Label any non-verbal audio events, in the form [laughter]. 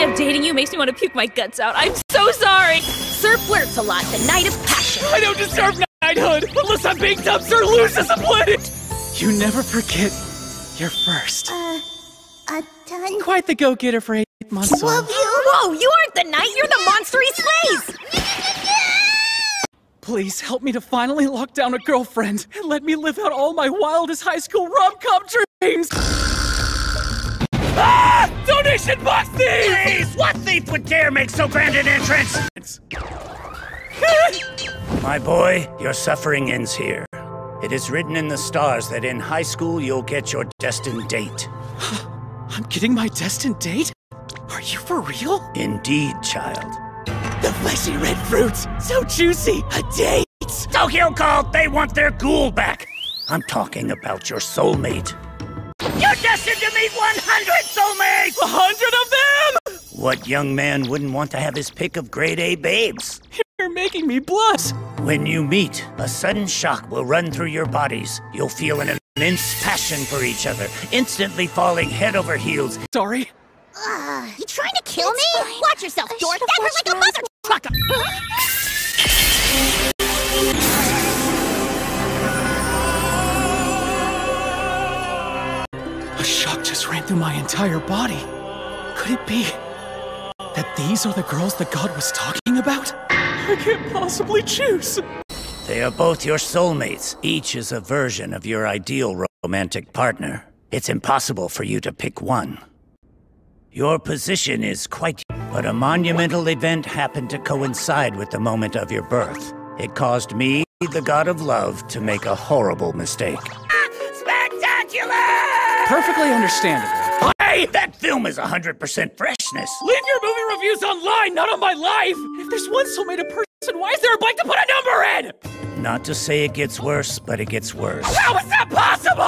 idea of dating you makes me want to puke my guts out. I'm so sorry. Sir flirts a lot, the knight of passion. I don't deserve knighthood unless I'm being dubbed Sir Lose Discipline. You never forget your first. Uh, a ton. Quite the go-getter for eight months Love you. Whoa, you aren't the knight, you're the monster he slays! Please help me to finally lock down a girlfriend and let me live out all my wildest high school rom-com dreams. Donation box thief! Please, what thief would dare make so grand an entrance? [laughs] My boy, your suffering ends here. It is written in the stars that in high school you'll get your destined date. [sighs] I'm getting my destined date? Are you for real? Indeed, child. The fleshy red fruits! so juicy, a date! Tokyo called, they want their ghoul back. I'm talking about your soulmate. You're destined to meet 100 soulmates! A hundred of them? What young man wouldn't want to have his pick of grade A babes? You're making me blush. When you meet, a sudden shock will run through your bodies. You'll feel an immense passion for each other, instantly falling head over heels. Sorry. You trying to kill me? fine. Watch yourself, I dork! That hurt like a watched mother trucker! [laughs] shock just ran through my entire body. Could it be that these are the girls the god was talking about? I can't possibly choose. They are both your soulmates. Each is a version of your ideal romantic partner. It's impossible for you to pick one. Your position is quite. But a monumental event happened to coincide with the moment of your birth. It caused me, the god of love, to make a horrible mistake. Perfectly understandable. Hey, that film is 100% freshness. Leave your movie reviews online, not on my life. If there's one soulmate a person, why is there a blank to put a number in? Not to say it gets worse, but it gets worse. How is that possible?